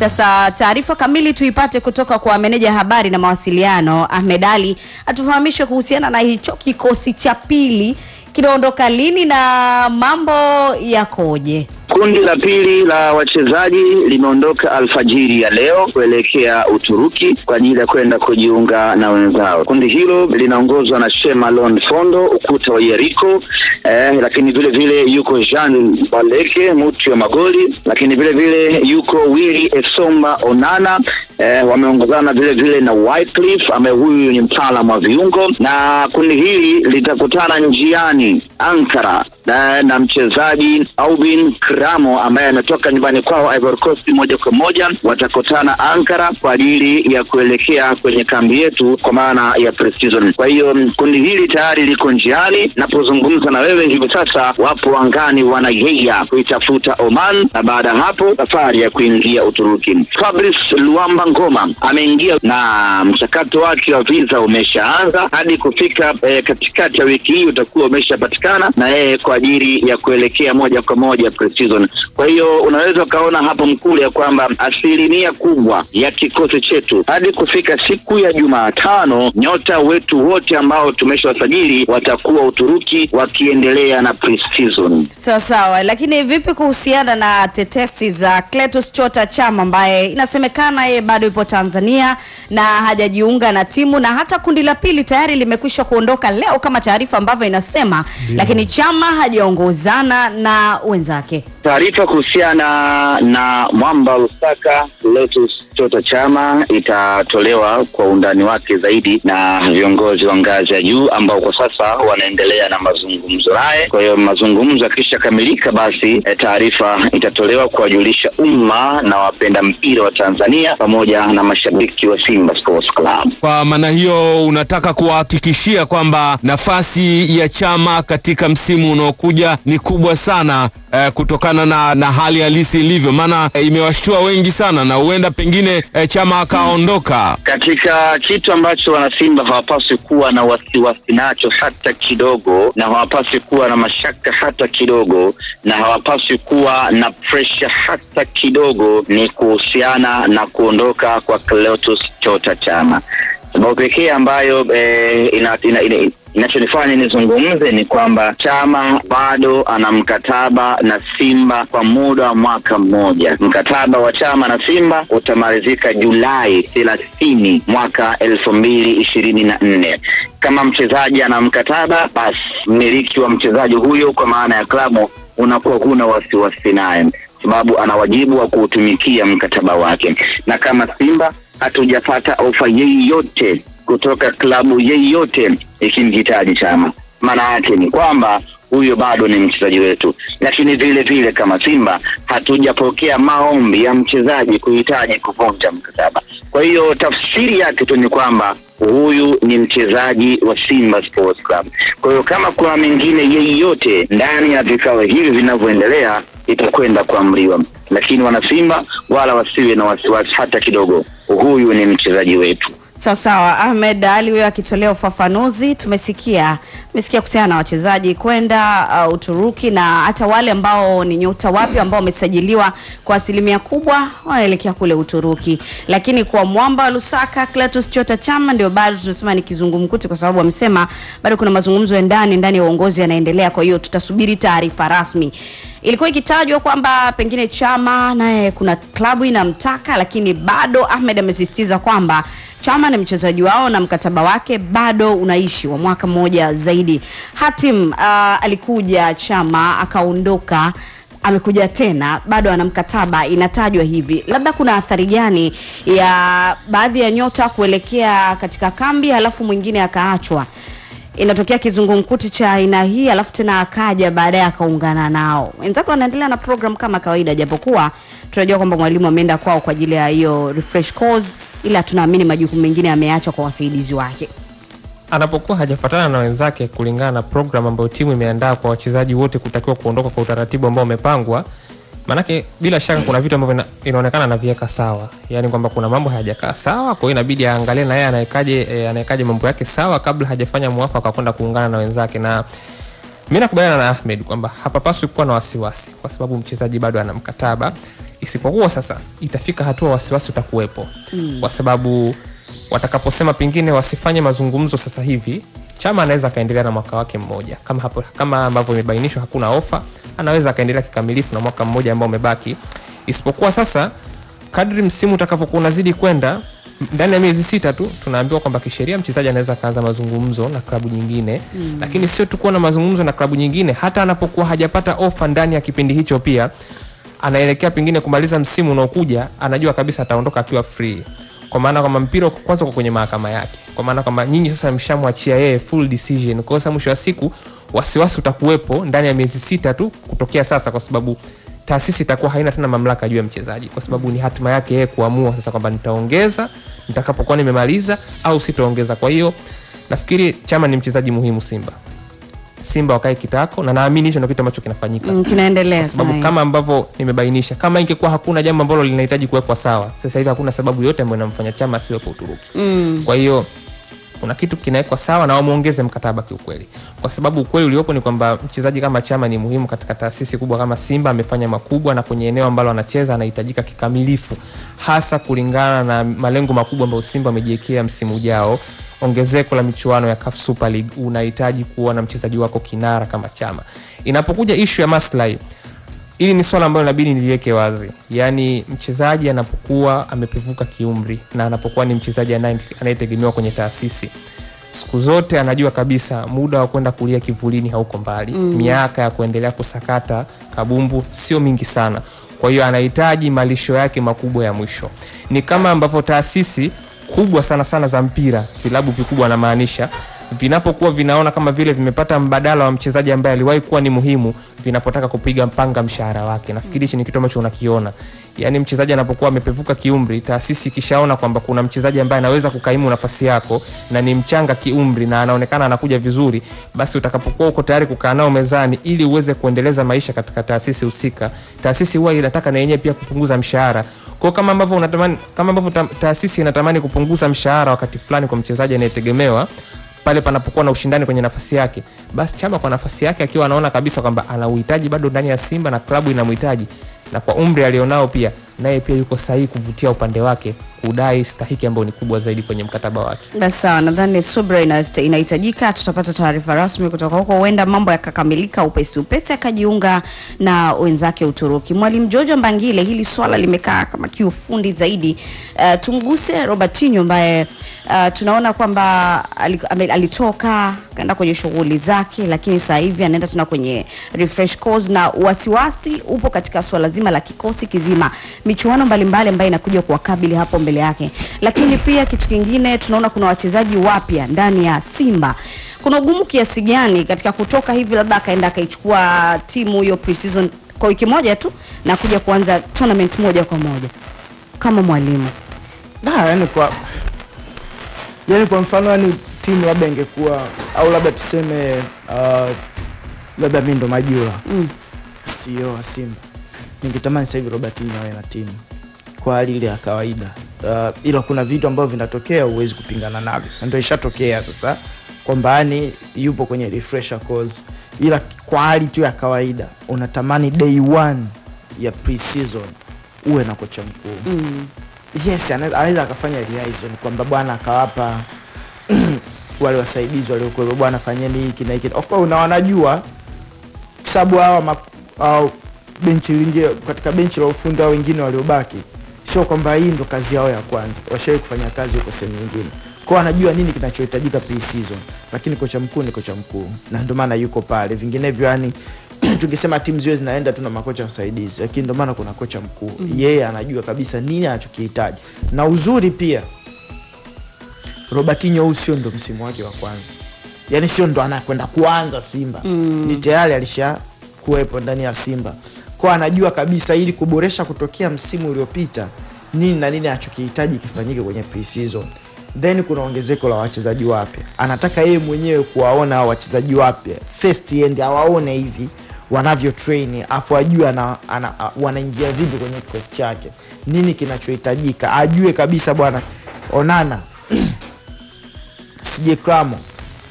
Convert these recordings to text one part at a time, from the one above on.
Sasa taarifa kamili tuipate kutoka kwa meneja habari na mawasiliano Ahmed Ali atufahamishe kuhusiana na hicho kikosi cha pili kinaondoka lini na mambo yakoje? Kundi la pili la wachezaji limeondoka alfajiri ya leo kuelekea Uturuki kwa ajili ya kwenda kujiunga na wenzao. Kundi hilo linaongozwa na Shemalon Fondo ukuta wa Yeriko, eh, lakini vile vile yuko Jean Baleke mutu ya magoli, lakini vile vile yuko Willy Esomba Onana eh, wameongozana vile vile na Wycliffe ambaye huyu ni mtaalam wa viungo, na kundi hili litakutana njiani Ankara na, na mchezaji Aubin Kramo ambaye ametoka nyumbani kwao Ivory Coast moja kwa moja. Watakutana Ankara kwa ajili ya kuelekea kwenye kambi yetu kwa maana ya pre-season. Kwa hiyo kundi hili tayari liko njiani, napozungumza na wewe hivi sasa, wapo angani wanayeya kuitafuta Oman, na baada ya hapo safari ya kuingia Uturuki. Fabrice Luamba Ngoma ameingia na mchakato wake wa visa umeshaanza hadi kufika eh, katikati ya wiki hii utakuwa umeshapatikana na yeye kwa ajili ya kuelekea moja kwa moja pre-season. Kwa hiyo unaweza ukaona hapo Mkule ya kwamba asilimia kubwa ya kikosi chetu hadi kufika siku ya Jumatano, nyota wetu wote ambao tumeshawasajili watakuwa Uturuki wakiendelea na pre-season. Sawa sawa, lakini vipi kuhusiana na tetesi za Cletus Chota Chama ambaye inasemekana yeye bado yupo Tanzania na hajajiunga na timu na hata kundi la pili tayari limekwisha kuondoka leo kama taarifa ambavyo inasema, lakini Chama hajaongozana na wenzake. Taarifa kuhusiana na Mwamba Lusaka Lotus Chota Chama itatolewa kwa undani wake zaidi na viongozi wa ngazi ya juu ambao kwa sasa wanaendelea na mazungumzo naye. Kwa hiyo mazungumzo yakishakamilika, basi eh, taarifa itatolewa kuwajulisha umma na wapenda mpira wa Tanzania pamoja na mashabiki wa Simba Sports Club. Kwa maana hiyo unataka kuwahakikishia kwamba nafasi ya Chama katika msimu unaokuja ni kubwa sana eh, kutokana na, na hali halisi ilivyo, maana eh, imewashtua wengi sana na huenda pengine eh, Chama akaondoka. katika kitu ambacho wanasimba hawapaswi kuwa na wasiwasi nacho hata kidogo, na hawapaswi kuwa na mashaka hata kidogo, na hawapaswi kuwa na presha hata kidogo, ni kuhusiana na kuondoka kwa Clatous Chota Chama. Sababu pekee ambayo eh, ina, ina, ina, inachonifanya nizungumze ni kwamba Chama bado ana mkataba na Simba kwa muda wa mwaka mmoja. Mkataba wa Chama na Simba utamalizika Julai thelathini mwaka elfu mbili ishirini na nne. Kama mchezaji ana mkataba, basi mmiliki wa mchezaji huyo kwa maana ya klabu unakuwa huna wasiwasi naye, sababu ana wajibu wa kuutumikia mkataba wake, na kama Simba hatujapata ofa yeyote kutoka klabu yeyote ikimhitaji Chama, maana yake ni kwamba huyo bado ni mchezaji wetu, lakini vile vile kama Simba hatujapokea maombi ya mchezaji kuhitaji kuvunja mkataba. Kwa hiyo tafsiri yake tu ni kwamba huyu ni mchezaji wa Simba Sports Club. Kwa hiyo kama kuna mengine yeyote ndani ya vikao hivi vinavyoendelea itakwenda kuamriwa, lakini wanasimba wala wasiwe na wasiwasi hata kidogo, huyu ni mchezaji wetu. Sawa sawa, Ahmed Ali huyo akitolea ufafanuzi. Tumesikia tumesikia kuhusiana na wachezaji kwenda uh, Uturuki na hata wale ambao ni nyota wapya ambao wamesajiliwa kwa asilimia kubwa wanaelekea kule Uturuki, lakini kwa mwamba wa Lusaka Clatous Chota Chama ndio bado tunasema ni kizungumkuti, kwa sababu wamesema bado kuna mazungumzo ya ndani ndani ya uongozi yanaendelea. Kwa hiyo tutasubiri taarifa rasmi. Ilikuwa ikitajwa kwamba pengine Chama naye kuna klabu inamtaka, lakini bado Ahmed amesisitiza kwamba Chama ni mchezaji wao na mkataba wake bado unaishi wa mwaka mmoja zaidi. Hatim uh, alikuja Chama akaondoka, amekuja tena, bado ana mkataba, inatajwa hivi. Labda kuna athari gani ya baadhi ya nyota kuelekea katika kambi halafu mwingine akaachwa? Inatokea kizungumkuti cha aina hii, halafu tena akaja baadaye akaungana nao. wenzako wanaendelea na program kama kawaida, japokuwa tunajua kwamba mwalimu ameenda kwao kwa ajili ya hiyo refresh course, ila tunaamini majukumu mengine ameacha kwa wasaidizi wake. anapokuwa hajafatana na wenzake kulingana na program ambayo timu imeandaa kwa wachezaji wote kutakiwa kuondoka kwa utaratibu ambao umepangwa, maanake bila shaka kuna vitu ambavyo inaonekana anaviweka sawa, yaani kwamba kuna mambo hayajakaa sawa, kwa hiyo inabidi aangalie na yeye anaekaje e, anawekaje mambo yake sawa kabla hajafanya mwafaka wa kwenda kuungana na wenzake. Na mi nakubaliana na ahmed kwamba hapapaswi kuwa na wasiwasi kwa sababu mchezaji bado ana mkataba isipokuwa sasa itafika hatua wasiwasi utakuwepo mm. kwa sababu watakaposema pengine wasifanye mazungumzo sasa hivi chama anaweza akaendelea na mwaka wake mmoja kama hapo kama ambavyo imebainishwa hakuna ofa anaweza akaendelea kikamilifu na mwaka mmoja ambao umebaki isipokuwa sasa kadri msimu utakavyokuwa unazidi kwenda ndani ya miezi sita tu tunaambiwa kwamba kisheria mchezaji anaweza akaanza mazungumzo na klabu nyingine mm. lakini sio tu kuwa na mazungumzo na klabu nyingine hata anapokuwa hajapata ofa ndani ya kipindi hicho pia anaelekea pengine kumaliza msimu unaokuja anajua kabisa ataondoka akiwa free. Kwa maana kwamba mpira kwanza uko kwenye mahakama yake. Kwa maana kwamba nyinyi sasa mshamwachia yeye full decision. Kwa mwisho wa siku wasiwasi utakuwepo ndani ya miezi sita tu kutokea sasa kwa sababu taasisi itakuwa haina tena mamlaka juu ya mchezaji. Kwa sababu ni hatima yake yeye kuamua sasa kwamba nitaongeza nitakapokuwa nimemaliza au sitaongeza kwa hiyo nafikiri chama ni mchezaji muhimu simba simba wakae kitako na naamini hicho ndio kitu ambacho kinafanyika. Mm, kinaendelea kwa sababu kama ambavyo nimebainisha kama ingekuwa hakuna jambo ambalo linahitaji kuwekwa sawa sasa hivi hakuna sababu yote ambayo inamfanya chama asiwepo uturuki. Mm. kwa hiyo kuna kitu kinawekwa sawa na wamwongeze mkataba kiukweli. Kwa sababu ukweli uliopo ni kwamba mchezaji kama chama ni muhimu katika taasisi kubwa kama simba amefanya makubwa na kwenye eneo ambalo anacheza anahitajika kikamilifu hasa kulingana na malengo makubwa ambayo simba amejiwekea msimu ujao ongezeko la michuano ya CAF Super League unahitaji kuwa na mchezaji wako kinara kama chama. Inapokuja ishu ya maslahi ili ni swala ambalo inabidi niliweke wazi. Yaani mchezaji anapokuwa amepevuka kiumri na anapokuwa ni mchezaji anayetegemewa kwenye taasisi siku zote anajua kabisa muda wa kwenda kulia kivulini hauko mbali. Mm. miaka ya kuendelea kusakata kabumbu sio mingi sana. Kwa hiyo anahitaji malisho yake makubwa ya mwisho. Ni kama ambavyo taasisi kubwa sana sana za mpira vilabu vikubwa anamaanisha vinapokuwa vinaona kama vile vimepata mbadala wa mchezaji ambaye aliwahi kuwa ni muhimu vinapotaka kupiga mpanga mshahara wake. Nafikiri hichi ni kitu ambacho unakiona. Yaani mchezaji anapokuwa amepevuka kiumri taasisi ikishaona kwamba kuna mchezaji ambaye anaweza kukaimu nafasi yako na ni mchanga kiumri na anaonekana anakuja vizuri basi utakapokuwa uko tayari kukaa nao mezani ili uweze kuendeleza maisha katika taasisi husika. Taasisi huwa inataka na yenyewe pia kupunguza mshahara kwa kama ambavyo unatamani kama ambavyo ta, taasisi inatamani kupunguza mshahara wakati fulani kwa mchezaji anayetegemewa pale panapokuwa na ushindani kwenye nafasi yake basi chama kwa nafasi yake akiwa anaona kabisa kwamba ana uhitaji bado ndani ya simba na klabu inamhitaji na kwa umri alionao pia naye pia yuko sahihi kuvutia upande wake kudai stahiki ambayo ni kubwa zaidi kwenye mkataba wake. Basi sawa nadhani subra inahitajika. Tutapata taarifa rasmi kutoka huko. Huenda mambo yakakamilika upesi upesi akajiunga na wenzake uturuki. Mwalimu jojo mbangile hili swala limekaa kama kiufundi zaidi. Uh, tumguse robertinho ambaye uh, tunaona kwamba alitoka kaenda kwenye shughuli zake lakini sasa hivi anaenda tena kwenye refresh course na wasiwasi upo katika swala zima la kikosi kizima. Michuano mbalimbali ambayo inakuja kuwakabili hapo mbele yake. Lakini pia kitu kingine tunaona kuna wachezaji wapya ndani ya simba. Kuna ugumu kiasi gani katika kutoka hivi labda akaenda akaichukua timu hiyo pre-season kwa wiki moja tu na kuja kuanza tournament moja kwa moja? Kama mwalimu. Da yani kwa yani kwa mfano yani timu labda ingekuwa au labda tuseme uh, labda mimi ndo majura mm. sio simba. Ningetamani sasa hivi robertinho awe na timu. Kwa hali ile ya kawaida uh, ila kuna vitu ambavyo vinatokea huwezi kupingana navyo. Sasa ndio ishatokea sasa kwamba yani yupo kwenye refresher course ila kwa hali tu ya kawaida unatamani day one ya pre-season uwe na kocha mkuu. Mm. yes anaweza akafanya liaison kwamba bwana akawapa wale wasaidizi waliokuwepo bwana fanyeni hiki na hiki. Of course na wanajua kwa sababu hawa benchi lingi katika benchi la ufundi au wengine waliobaki sio kwamba hii ndo kazi yao ya kwanza. Washawahi kufanya kazi huko sehemu nyingine. Kwao anajua nini kinachohitajika pre-season. Lakini kocha mkuu ni kocha mkuu. Na ndio maana yuko pale. Vinginevyo yani tukisema timu ziwe zinaenda tu na makocha wasaidizi. Lakini ndio maana kuna kocha mkuu. Mm. yeye anajua kabisa nini anachokihitaji. Na uzuri pia robertinho huu sio ndo msimu wake wa kwanza. Yani sio ndo anakwenda kuanza simba. Mm. ni tayari alisha kuwepo ndani ya simba kwa anajua kabisa ili kuboresha kutokea msimu uliopita nini na nini anachokihitaji kifanyike kwenye pre-season. Then kuna ongezeko la wachezaji wapya. Anataka yeye mwenyewe kuwaona wachezaji wapya. First end awaone hivi wanavyo train afu ajue ana, ana, wanaingia vipi kwenye kikosi chake. Nini kinachohitajika. Ajue kabisa bwana onana sije kramo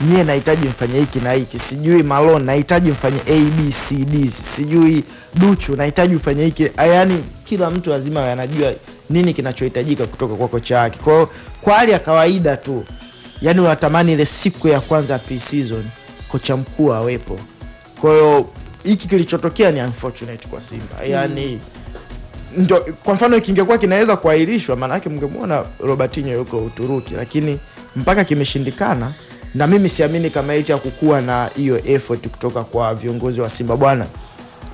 nyie nahitaji mfanye hiki na hiki. Sijui malon nahitaji mfanye abcd sijui duchu nahitaji mfanye hiki. Yaani kila mtu lazima anajua nini kinachohitajika kutoka kwa kocha wake. Kwao kwa hali ya kawaida tu yani unatamani ile siku ya kwanza ya pre-season kocha mkuu awepo. Kwa hiyo hiki kilichotokea ni unfortunate kwa simba. Yani ndo kwa mfano kingekuwa kinaweza kuahirishwa maanake mngemwona robertinho yuko uturuki lakini mpaka kimeshindikana na mimi siamini kama hicho hakukuwa na hiyo effort kutoka kwa viongozi wa simba. Bwana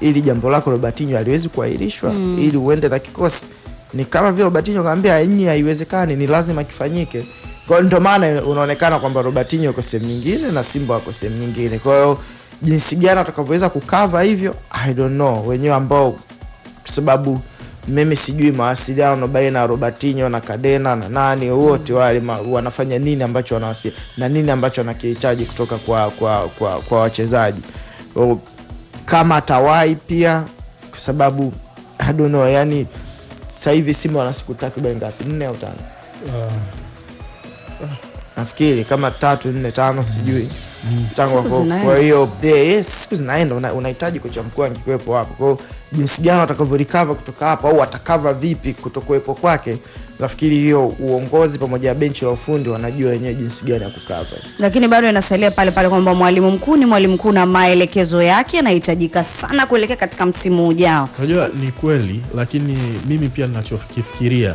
ili jambo lako robertinho aliwezi kuahirishwa mm. ili uende na kikosi. Ni kama vile robertinho kaambia yenyewe haiwezekani ni lazima kifanyike. Kwa hiyo ndio maana unaonekana kwamba robertinho yuko sehemu nyingine na simba wako sehemu nyingine. Kwa hiyo jinsi gani atakavyoweza kukava hivyo i don't know. Wenyewe ambao kwa sababu mimi sijui mawasiliano baina ya robertinho na kadena na nani wote wale wanafanya nini ambacho wanawasi na nini ambacho wanakihitaji kutoka kwa kwa kwa, kwa wachezaji. Kama atawai pia kwa sababu I don't know, yani sasa hivi simba wana siku takriban ngapi? Nne au tano? Nafikiri kama tatu nne tano sijui wako- zinaenda. kwa hiyo yes, siku zinaenda unahitaji kocha mkuu angekuwepo hapo. Kwao jinsi gani watakavyorikava kutoka hapo au watakava vipi kutokuwepo kwake nafikiri hiyo uongozi pamoja na benchi la ufundi wanajua wenyewe jinsi gani ya kukava lakini bado inasalia pale pale kwamba mwalimu mkuu ni mwalimu mkuu na maelekezo yake yanahitajika sana kuelekea katika msimu ujao. Unajua ni kweli lakini mimi pia ninachokifikiria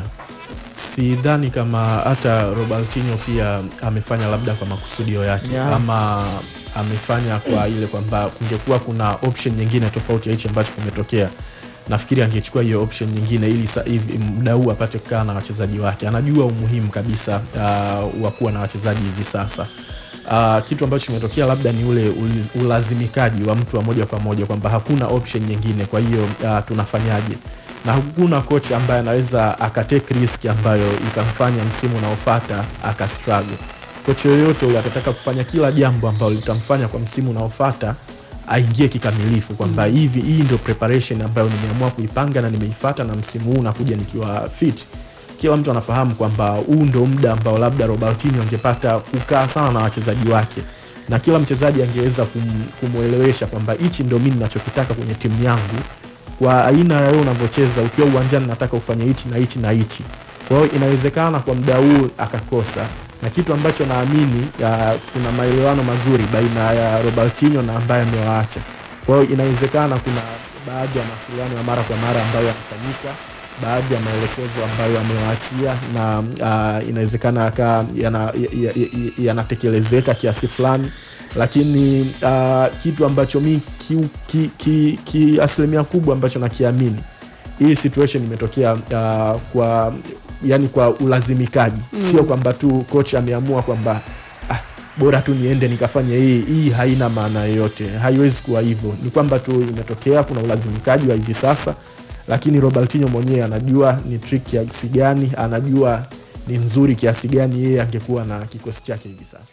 sidhani kama hata robertinho pia amefanya labda kwa makusudio yake. Yeah. ama amefanya kwa ile kwamba kungekuwa kuna option nyingine tofauti ya hichi ambacho kimetokea nafikiri angechukua hiyo option nyingine ili hivi muda huu apate kukaa na wachezaji wake. Anajua umuhimu kabisa uh, wa kuwa na wachezaji hivi sasa. Uh, kitu ambacho kimetokea labda ni ule ulazimikaji wa mtu wa moja kwa moja kwamba hakuna option nyingine. Kwa hiyo uh, tunafanyaje na hakuna kocha ambaye anaweza akatake risk ambayo ikamfanya msimu unaofata akastruggle. Kocha yoyote yule atataka kufanya kila jambo ambalo litamfanya kwa msimu unaofata aingie kikamilifu kwamba mm. hivi hii ndio preparation ambayo nimeamua kuipanga na nimeifata na msimu huu nakuja nikiwa fit. Kila mtu anafahamu kwamba huu ndo muda ambao labda robertinho angepata kukaa sana na wachezaji wake. Na kila mchezaji angeweza kum, kumwelewesha kwamba hichi ndo mi ninachokitaka kwenye timu yangu kwa aina ya wewe unavyocheza ukiwa uwanjani nataka ufanye hichi na hichi na hichi. Kwa hiyo inawezekana kwa muda huu akakosa. Na kitu ambacho naamini kuna maelewano mazuri baina ya robertinho na ambaye amewaacha. Kwa hiyo inawezekana kuna baadhi ya mawasiliano ya mara kwa mara ambayo yanafanyika baadhi ya maelekezo ambayo amewaachia na uh, inawezekana yaka- yana- ya- ya- ya- yanatekelezeka kiasi fulani. Lakini uh, kitu ambacho mi ki, ki, ki, ki asilimia kubwa ambacho nakiamini hii situation imetokea uh, kwa yani kwa ulazimikaji. Mm. sio kwamba tu coach ameamua kwamba ah, bora tu niende nikafanya hii hii haina maana yoyote. Haiwezi kuwa hivyo. Ni kwamba tu imetokea kuna ulazimikaji wa hivi sasa lakini robertinho mwenyewe anajua ni trick kiasi gani anajua ni nzuri kiasi gani yeye angekuwa na kikosi chake hivi sasa